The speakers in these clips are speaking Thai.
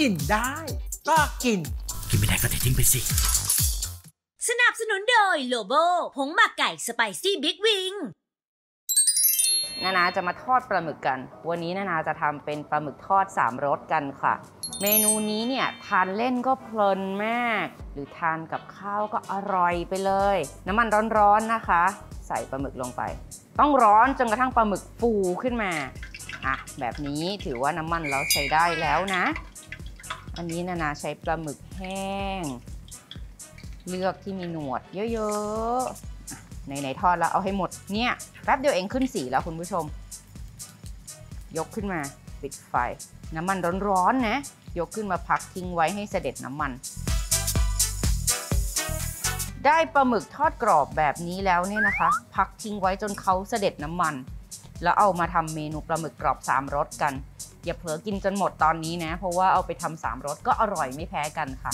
กินได้ ก็กิน กินไม่ได้ก็เททิ้งไปสิ สนับสนุนโดยโลโบผงหมักไก่สไปซี่บิ๊กวิงนานาจะมาทอดปลาหมึกกัน วันนี้นานาจะทำเป็นปลาหมึกทอดสามรสกันค่ะ เมนูนี้เนี่ยทานเล่นก็เพลินมาก หรือทานกับข้าวก็อร่อยไปเลย น้ำมันร้อนๆนะคะ ใส่ปลาหมึกลงไป ต้องร้อนจนกระทั่งปลาหมึกฟูขึ้นมาอะแบบนี้ถือว่าน้ำมันเราใช้ได้แล้วนะ อันนี้นานาใช้ปลาหมึกแห้ง เลือกที่มีหนวดเยอะๆในไหนๆทอดแล้วเอาให้หมดเนี่ยแป๊บเดียวเองขึ้นสีแล้วคุณผู้ชม ยกขึ้นมาปิดไฟ น้ำมันร้อนๆนะ ยกขึ้นมาพักทิ้งไว้ให้เสด็จน้ำมัน ได้ปลาหมึกทอดกรอบแบบนี้แล้วเนี่ยนะคะ พักทิ้งไว้จนเขาเสด็จน้ำมัน แล้วเอามาทำเมนูปลาหมึกกรอบสามรสกัน อย่าเผลอกินจนหมดตอนนี้นะ เพราะว่าเอาไปทำสามรสก็อร่อยไม่แพ้กันค่ะ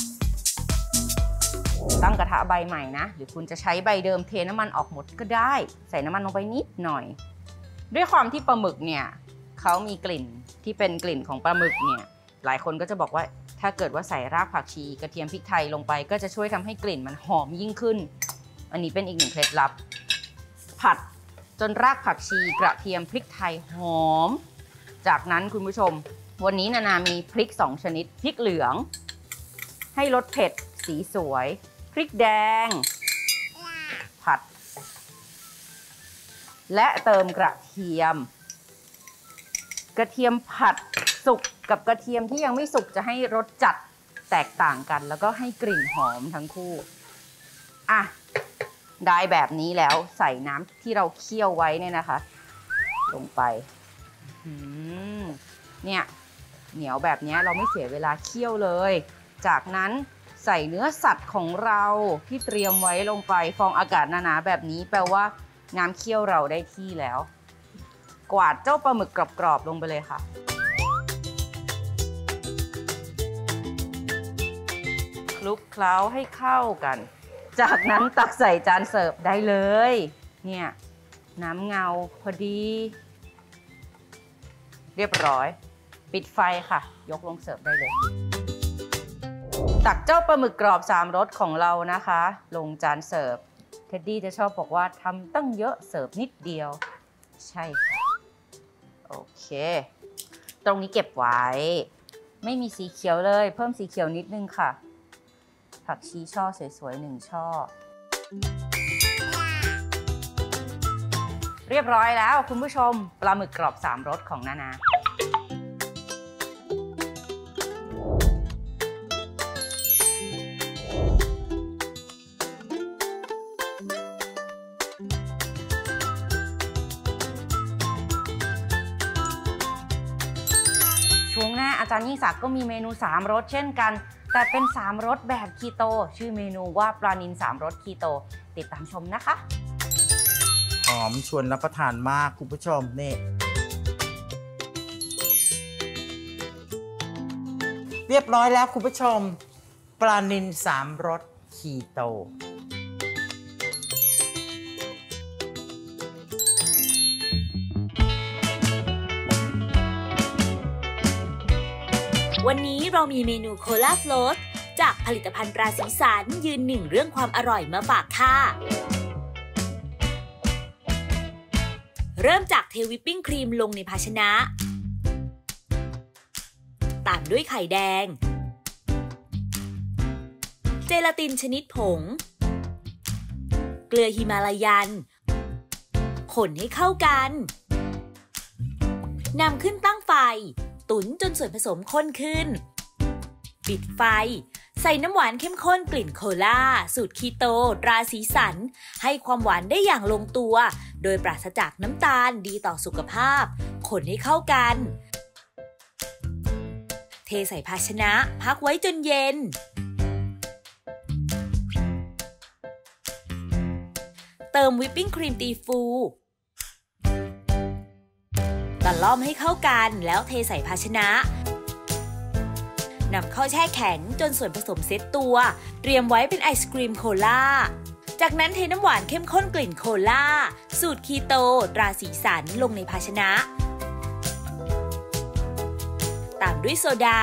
ตั้งกระทะใบใหม่นะ หรือคุณจะใช้ใบเดิมเทน้ำมันออกหมดก็ได้ ใส่น้ำมันลงไปนิดหน่อย ด้วยความที่ปลาหมึกเนี่ยเขามีกลิ่นที่เป็นกลิ่นของปลาหมึกเนี่ยหลายคนก็จะบอกว่าถ้าเกิดว่าใส่รากผักชีกระเทียมพริกไทยลงไป ก็จะช่วยทำให้กลิ่นมันหอมยิ่งขึ้น อันนี้เป็นอีกหนึ่งเคล็ดลับ ผัดจนรากผักชีกระเทียมพริกไทยหอม จากนั้นคุณผู้ชม วันนี้นานามีพริก 2 ชนิด พริกเหลือง ให้รสเผ็ดสีสวย พริกแดง ผัด และเติมกระเทียม กระเทียมผัดสุกกับกระเทียมที่ยังไม่สุกจะให้รสจัดแตกต่างกัน แล้วก็ให้กลิ่นหอมทั้งคู่ อะ ได้แบบนี้แล้วใส่น้ำที่เราเคี่ยวไว้เนี่ยนะคะ ลงไป เนี่ยเหนียวแบบนี้เราไม่เสียเวลาเคี่ยวเลย จากนั้นใส่เนื้อสัตว์ของเราที่เตรียมไว้ลงไปฟองอากาศหนาๆแบบนี้ แปลว่าน้ำเคี่ยวเราได้ที่แล้ว กวาดเจ้าปลาหมึกกรอบๆลงไปเลยค่ะคลุกเคล้าให้เข้ากัน จากนั้นตักใส่จานเสิร์ฟได้เลย เนี่ย น้ำเงาพอดี เรียบร้อย ปิดไฟค่ะ ยกลงเสิร์ฟได้เลย ตักเจ้าปลาหมึกกรอบสามรสของเรานะคะ ลงจานเสิร์ฟเท็ดดี้จะชอบบอกว่าทำตั้งเยอะเสิร์ฟนิดเดียว ใช่ค่ะ โอเค ตรงนี้เก็บไว้ ไม่มีสีเขียวเลย เพิ่มสีเขียวนิดนึงค่ะ ผักชีช่อสวยๆหนึ่งช่อ เรียบร้อยแล้วคุณผู้ชมปลาหมึกกรอบสามรสของนานาช่วงหน้าอาจารย์ยิ่งศักดิ์ก็มีเมนู 3รสเช่นกัน แต่เป็น 3รสแบบคีโต ชื่อเมนูว่าปลานิน3รสคีโต ติดตามชมนะคะ มชวนรับประทานมากคุณผู้ชมนี่เรียบร้อยแล้วคุณผู้ชม ปลานินสามรสคีโต วันนี้เรามีเมนูโคลาฟลตจากผลิตภัณฑ์ปราสีสารยืนหนึ่งเรื่องความอร่อยมาฝากค่ะ เริ่มจากเทวิปปิ้งครีมลงในภาชนะ ตามด้วยไข่แดง เจลาตินชนิดผง เกลือฮิมาลายันคนให้เข้ากันนำขึ้นตั้งไฟ ตุ๋นจนส่วนผสมข้นขึ้น ปิดไฟ ใส่น้ำหวานเข้มข้นกลิ่นโคลาสูตรคีโตตราสีสัน ให้ความหวานได้อย่างลงตัว โดยปราศจากน้ำตาลดีต่อสุขภาพ คนให้เข้ากัน เทใส่ภาชนะพักไว้จนเย็น เติมวิปปิ้งครีมตีฟูตะล่อมให้เข้ากันแล้วเทใส่ภาชนะำเข้าแช่แข็งจนส่วนผสมเซตตัว เตรียมไว้เป็นไอศกรีมโคลาจากนั้นเทน้ำหวานเข้มข้นกลิ่นโคลาสูตรคีโตตราสีสันลงในภาชนะ ตามด้วยโซดา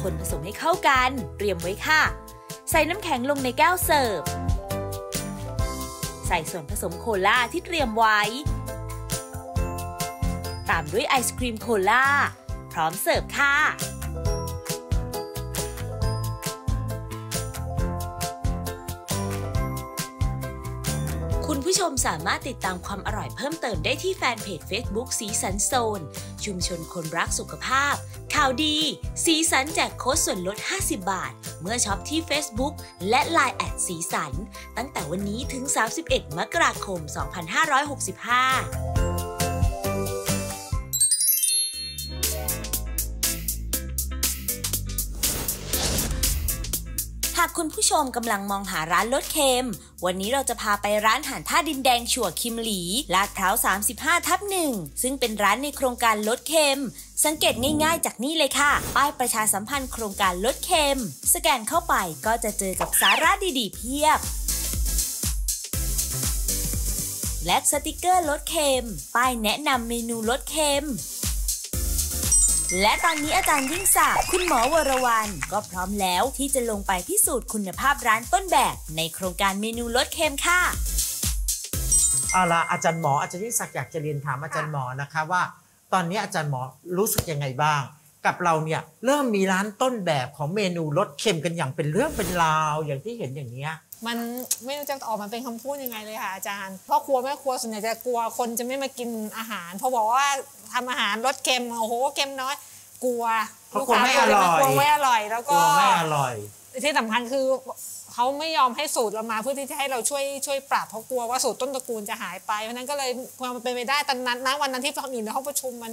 คนผสมให้เข้ากันเตรียมไว้ค่ะ ใส่น้ำแข็งลงในแก้วเสิร์ฟ ใส่ส่วนผสมโคลาที่เตรียมไว้ ตามด้วยไอศครีมโคลาพร้อมเสิร์ฟค่ะคุณผู้ชมสามารถติดตามความอร่อยเพิ่มเติมได้ที่แฟนเพจ Facebook สีสันโซน ชุมชนคนรักสุขภาพ ข่าวดี สีสันแจกโค้ดส่วนลด 50 บาท เมื่อช็อปที่ Facebook และ Line add สีสัน ตั้งแต่วันนี้ถึง 31 มกราคม 2565 ผู้ชมกำลังมองหาร้านลดเค็ม วันนี้เราจะพาไปร้านอาหารท่าดินแดงชั่วคิมหลี ลาดพร้าว 35 ทับหนึ่งซึ่งเป็นร้านในโครงการลดเค็ม สังเกตง่ายๆจากนี่เลยค่ะ ป้ายประชาสัมพันธ์โครงการลดเค็ม สแกนเข้าไปก็จะเจอกับสาระดีๆ เพียบและสติกเกอร์ลดเค็ม ป้ายแนะนำเมนูลดเค็ม และตอนนี้อาจารย์ยิ่งศักดิ์คุณหมอวรวันก็พร้อมแล้วที่จะลงไปพิสูจน์คุณภาพร้านต้นแบบ ในโครงการเมนูลดเค็มค่ะเอาละอาจารย์หมออาจารย์ยิ่งศักดิ์อยากจะเรียนถามอาจารย์หมอนะคะว่า ตอนนี้อาจารย์หมอรู้สึกยังไงบ้าง กับเราเนี่ยเริ่มมีร้านต้นแบบของเมนูรสเค็มกันอย่างเป็นเรื่องเป็นราวอย่างที่เห็นอย่างเนี้ยมันไม่รู้จะออกมาเป็นคำพูดยังไงเลยค่ะอาจารย์พ่อครัวแม่ครัวส่วนใหญ่จะกลัวคนจะไม่มากินอาหารเพราะบอกว่า ทำอาหารรสเค็มโอ้โหเค็มน้อย กลัวเพราะกลัวไม่อร่อย กลัวไม่อร่อยแล้วกลัก็วไม่อร่อย ที่สำคัญคือ เขาไม่ยอมให้สูตรเรามาเพื่อที่จะให้เราช่วยช่วยปรับเพราะกลัวว่าสูตรต้นตระกูลจะหายไปเพราะฉะนั้นก็เลยความเป็นไปได้ตอนนั้นณวันนั้นที่ฟังอยู่ในห้องประชุมมัน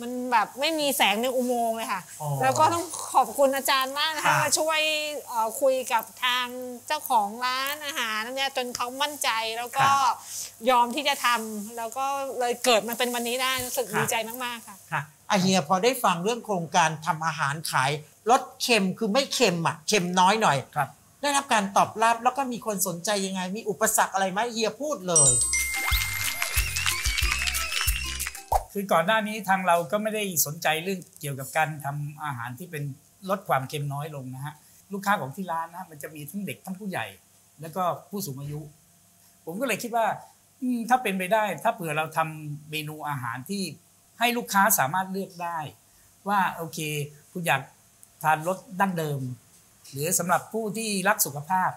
มันแบบไม่มีแสงในอุโมงค์เลยค่ะอ๋อแล้วก็ต้องขอบคุณอาจารย์มากนะคะค่ะมาช่วยเอ่อคุยกับทางเจ้าของร้านอาหารเนี่ยจนเขามั่นใจแล้วก็ยอมที่จะทำแล้วก็เลยเกิดมาเป็นวันนี้ได้รู้สึกดีใจมากๆค่ะค่ะอาเฮียพอได้ฟังเรื่องโครงการทำอาหารขายรสเค็มคือไม่เค็มอะเค็มน้อยหน่อยครับ ได้รับการตอบรับแล้วก็มีคนสนใจยังไง มีอุปสรรคอะไรไหมเฮียพูดเลย คือก่อนหน้านี้ทางเราก็ไม่ได้สนใจเรื่องเกี่ยวกับการทำอาหารที่เป็นลดความเค็มน้อยลงนะฮะลูกค้าของที่ร้านนะมันจะมีทั้งเด็กทั้งผู้ใหญ่ แล้วก็ผู้สูงอายุ ผมก็เลยคิดว่าอืมถ้าเป็นไปได้ ถ้าเผื่อเราทำเมนูอาหารที่ให้ลูกค้าสามารถเลือกได้ ว่าโอเค คุณอยากทานรสดั้งเดิม หรือสำหรับผู้ที่รักสุขภาพ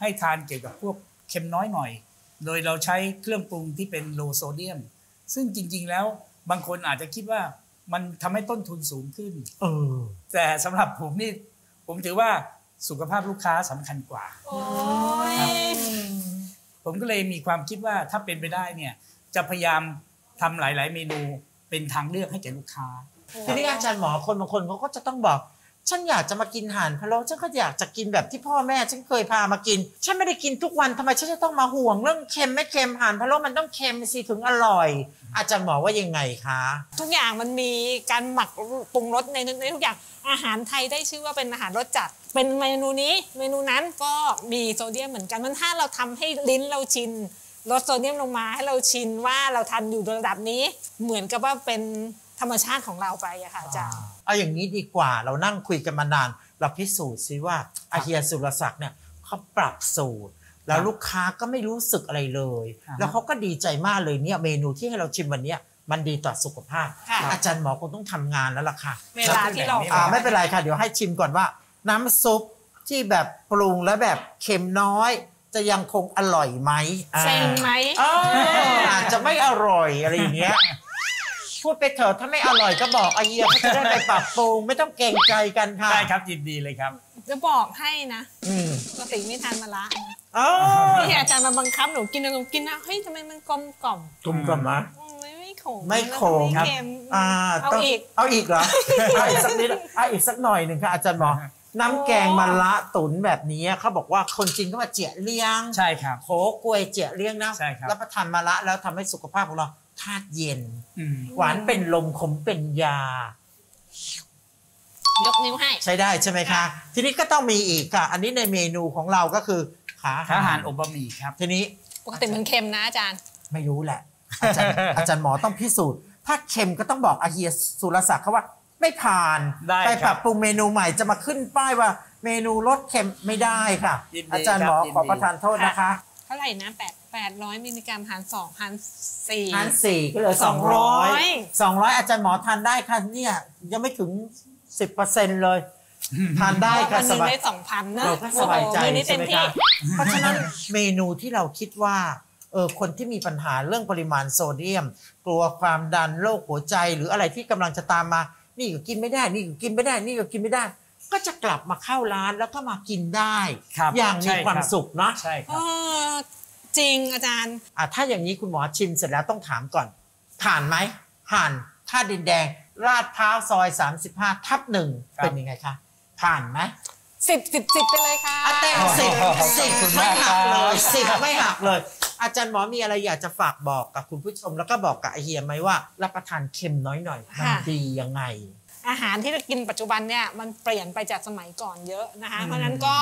ให้ทานเกี่ยวกับพวกเค็มน้อยหน่อย โดยเราใช้เครื่องปรุงที่เป็นโลโซเดียม ซึ่งจริงๆแล้วบางคนอาจจะคิดว่ามันทำให้ต้นทุนสูงขึ้นเออแต่สำหรับผมนี่ผมถือว่าสุขภาพลูกค้าสำคัญกว่าโอ้ยผมก็เลยมีความคิดว่าถ้าเป็นไปได้เนี่ยจะพยายามทำหลาย ๆ เมนูเป็นทางเลือกให้แก่ลูกค้าทีนี้อาจารย์หมอคนบางคนเขาก็จะต้องบอก ฉันอยากจะมากินห่านพะโล้ฉันก็อยากจะกินแบบที่พ่อแม่ฉันเคยพามากิน ฉันไม่ได้กินทุกวันทำไมฉันจะต้องมาห่วงเรื่องเค็มไม่เค็มห่านพะโล้มันต้องเค็มสิถึงอร่อย อาจารย์หมอว่ายังไงคะ ทุกอย่างมันมีการหมักปรุงรสในในทุกอย่างอาหารไทยได้ชื่อว่าเป็นอาหารรสจัด เป็นเมนูนี้เมนูนั้นก็มีโซเดียมเหมือนกันมันถ้าเราทำให้ลิ้นเราชินลดโซเดียมลงมาให้เราชินว่าเราทานอยู่ระดับนี้ เหมือนกับว่าเป็น ธรรมชาติของเราไปอะค่ะอาจารย์เอาอย่างนี้ดีกว่าเรานั่งคุยกันมานาน เราพิสูจน์ซิว่าอาเฮียสุรศักดิ์เนี่ยเขาปรับสูตร แล้วลูกค้าก็ไม่รู้สึกอะไรเลยอ่าฮะแล้วเขาก็ดีใจมากเลยเนี่ยเมนูที่ให้เราชิมวันเนี้ยมันดีต่อสุขภาพค่ะอาจารย์หมอคงต้องทำงานแล้วล่ะค่ะเวลาที่เราอ่าไม่เป็นไรค่ะเดี๋ยวให้ชิมก่อนว่า น้ำซุปที่แบบปรุงแล้วแบบเค็มน้อย จะยังคงอร่อยไหมอ่าเซ็งไหมเอออาจจะไม่อร่อยอะไรอย่างเงี้ย พูดไปเถอะถ้าไม่อร่อยก็บอกอาเยียเขาจะได้ไปปรับปรุงไม่ต้องเกรงใจกันค่ะได้ครับยินดีเลยครับ จะบอกให้นะอืมปกติไม่ทานมะระนะอ๋อที่อาจารย์มาบังคับหนูกินหนูกินนะเฮ้ยทำไมมันกลมกล่อมกลุ่มกล่อมมะอืมไม่ไม่ขมไม่ขมไม่เค็มอ่าเอาต้องอีกเอาอีกเหรอเอาอีกสักนิดเอาอีกสักหน่อยหนึ่งค่ะอาจารย์หมอน้ำแกงมะละตุ๋นแบบนี้เขาบอกว่าคนจีนก็มาเจียเลี้ยง ใช่ครับโขกล้วยเจียเลี้ยงนะใช่ครับแล้วประทานมะละแล้วทำให้สุขภาพของเรา ธาตุเย็นอืมหวานเป็นลมขมเป็นยา ยกนิ้วให้ ใช้ได้ใช่ไหมคะ ทีนี้ก็ต้องมีอีกค่ะ อันนี้ในเมนูของเราก็คือขาอาหารอบบะหมี่ครับ ทีนี้ปกติมันเค็มนะอาจารย์ ไม่รู้แหละ อาจารย์อาจารย์หมอต้องพิสูจน์ ถ้าเค็มก็ต้องบอกอาเฮียสุรศักดิ์เขาว่าไม่ผ่านได้ไปครับปรับปรุงเมนูใหม่จะมาขึ้นป้ายว่าเมนูรสเค็มไม่ได้ค่ะยินดีอาจารย์หมอครับยินดีขอประทานโทษนะคะ เท่าไหร่นะแปด แปดร้อยมิลลิกรัมหารสองหารสี่ หารสี่ก็เหลือสองร้อยสองร้อยอาจารย์หมอทานได้ค่ะเนี่ยยังไม่ถึงสิบเปอร์เซ็นต์เลย ทานได้ค่ะวันหสนึ่งบายได้สองพันนะเราก็สบายใจโอ้โหมื้อนี้ใช่เต็มไหมที่คะเพราะฉะนั้นเมนูที่เราคิดว่าเออคนที่มีปัญหาเรื่องปริมาณโซเดียม กลัวความดันโรคหัวใจหรืออะไรที่กำลังจะตามมา นี่ก็กินไม่ได้ นี่ก็กินไม่ได้ นี่ก็กินไม่ได้ ก็จะกลับมาเข้าร้านแล้วก็มากินได้ครับอย่างมีใช่ความครับสุขเนาะใช่คเอรับอ จริงอาจารย์อะถ้าอย่างนี้คุณหมอชิมเสร็จแล้วต้องถามก่อน ผ่านไหมผ่านท่าดินแดงลาดพร้าวซอย 35 ทับหนึ่งครับ เป็นยังไงคะผ่านไหมสิบสิบสิบไปเลยค่ะ อาเต้มสิบขอบคุณสิบมากไม่หักเลครัยบ สิบไม่หักเลย อาจารย์หมอมีอะไรอยากจะฝากบอกกับคุณผู้ชมแล้วก็บอกกับไอเฮียไหมว่ารับประทานเค็มน้อยหน่อยมันดียังไง อาหารที่เรากินปัจจุบันเนี่ยมันเปลี่ยนไปจากสมัยก่อนเยอะนะคะอืมเพราะฉะนั้นก็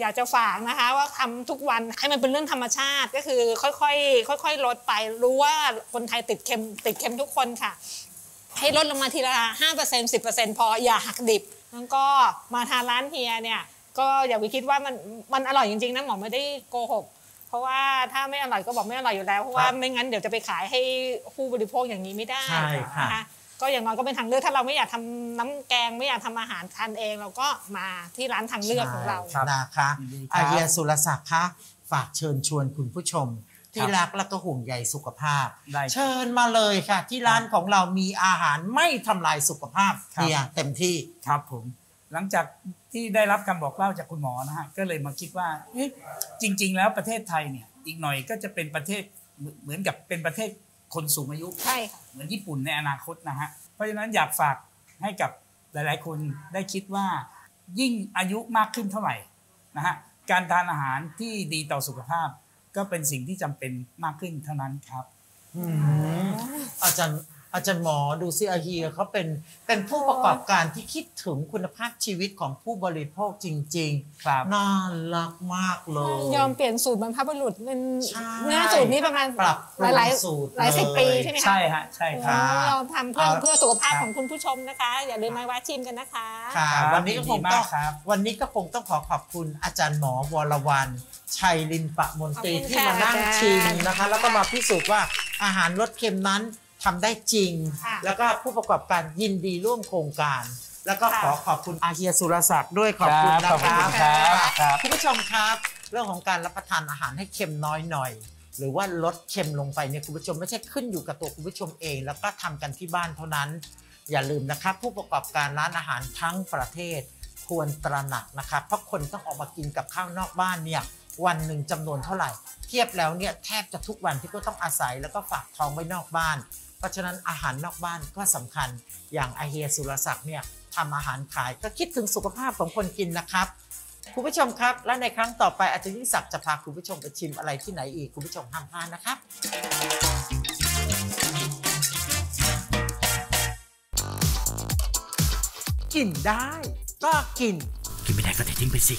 อยากจะฝากนะคะว่าทำทุกวันให้มันเป็นเรื่องธรรมชาติก็คือค่อยๆค่อย ๆ ลดไปรู้ว่าคนไทยติดเค็มติดเค็มทุกคนค่ะ ให้ลดลงมาทีละ5% 10%พออย่าหักดิบแล้วก็มาทานร้านเฮียเนี่ยก็อย่าไปคิดว่ามันมันอร่อยจริงๆนะหมอไม่ได้โกหกเพราะว่าถ้าไม่อร่อยก็บอกไม่อร่อยอยู่แล้ว เพราะว่าครับไม่งั้นเดี๋ยวจะไปขายให้ผู้บริโภคอย่างนี้ไม่ได้ใช่ค่ะนะคะ ก็อย่างน้อยก็เป็นทางเลือกถ้าเราไม่อยากทำน้ำแกงไม่อยากทำอาหารทานเอง เราก็มาที่ร้านทางเลือกของเราใช่นะคะยินดีครับอาเฮียสุรศักดิ์คะฝากเชิญชวนคุณผู้ชม ที่รักและก็ห่วงใยสุขภาพได้ครับเชิญมาเลยค่ะ ที่ร้านของเรามีอาหารไม่ทำลายสุขภาพครับเฮียเต็มที่ครับผมหลังจากที่ได้รับคำบอกเล่าจากคุณหมอนะฮะก็เลยมาคิดว่าเอ๊ะจริง ๆ แล้วประเทศไทยเนี่ยอีกหน่อยก็จะเป็นประเทศเหมือนเหมือนกับเป็นประเทศ คนสูงอายุ ใช่ค่ะ เหมือนญี่ปุ่นในอนาคตนะฮะ เพราะฉะนั้นอยากฝากให้กับหลาย ๆ คนได้คิดว่ายิ่งอายุมากขึ้นเท่าไหร่นะฮะการทานอาหารที่ดีต่อสุขภาพ ก็เป็นสิ่งที่จำเป็นมากขึ้นเท่านั้นครับอืมอาจารย์ อาจารย์หมอดูซิอาเฮียเขาเป็นเป็นผู้ประกอบการที่คิดถึงคุณภาพชีวิตของผู้บริโภคจริงครับ ๆ น่ารักมากเลย ยอมเปลี่ยนสูตรบรรพบุรุษเป็นใช่ เนื้อสูตรนี้ประมาณปรับปรุงหลายสูตรหลายสิบเลยปีใช่ไหมคะใช่ฮะใช่คโอ้รับเราทำเพื่อเอาเพื่อสุขภาพครับของคุณผู้ชมนะคะ อย่าลืมมาแวะชิมกันนะคะ ค่ะ ครับวันนี้ก็คงยินดีต้องมากครับ วันนี้ก็คงต้องขอขอบคุณอาจารย์หมอวรวันชัยลินปะมนตรีขอบคุณที่มานั่งค่ะชิมนะคะ แล้วก็มาพิสูจน์ว่าอาหารรสเค็มนั้น ทำได้จริง ค่ะแล้วก็ผู้ประกอบการยินดีร่วมโครงการ แล้วก็ค่ะ ขอขอบคุณอาเฮียสุรศักดิ์ด้วยขอบคุณนะขอบคคุณรับ ครับครับ คุณผู้ชมครับ เรื่องของการรับประทานอาหารให้เค็มน้อยหน่อย หรือว่าลดเค็มลงไปเนี่ยคุณผู้ชมไม่ใช่ขึ้นอยู่กับตัวคุณผู้ชมเอง แล้วก็ทำกันที่บ้านเท่านั้น อย่าลืมนะครับ ผู้ประกอบการร้านอาหารทั้งประเทศ ควรตระหนักนะครับ เพราะคนต้องออกมากินกับข้าวนอกบ้านเนี่ยวันหนึ่งจำนวนเท่าไหร่ เทียบแล้วเนี่ยแทบจะทุกวันที่ก็ต้องอาศัยแล้วก็ฝากท้องไว้นอกบ้านเพ ราะฉะนั้นอาหารนอกบ้านก็สำคัญอย่างไอเฮียสุรศักดิ์เนี่ยทำอาหารขายก็คิดถึงสุขภาพของคนกินนะครับคุณผู้ชมครับ และในครั้งต่อไปอาจารย์ยิ่งศักดิ์จะพาคุณผู้ชมไปชิมอะไรที่ไหนอีกคุณผู้ชมห้ามพลาดนะครับกินได้ก็กิน กินไม่ได้ก็ทิ้งไปสิ